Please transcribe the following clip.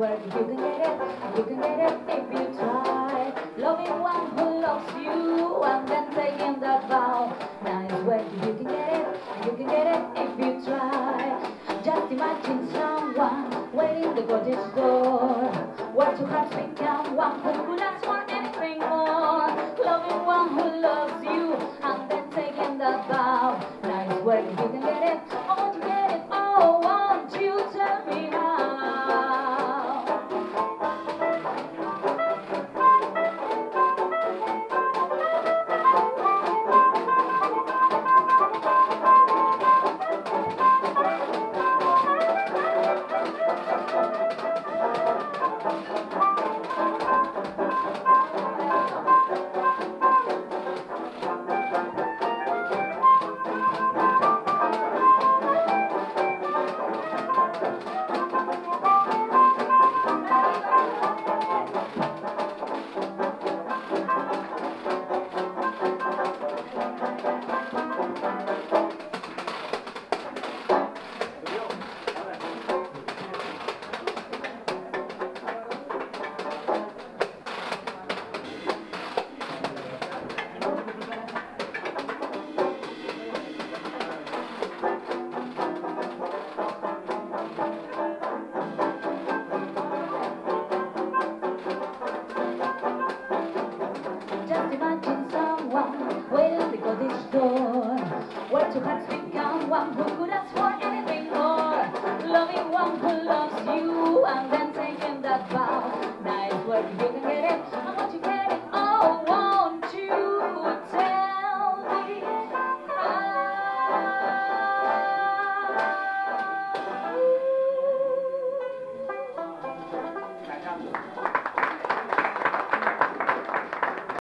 You can get it, you can get it if you try. Loving one who loves you then taking vow. You can get it, you can get it if you try. Just imagine someone waiting the cottage door. What you have Come on.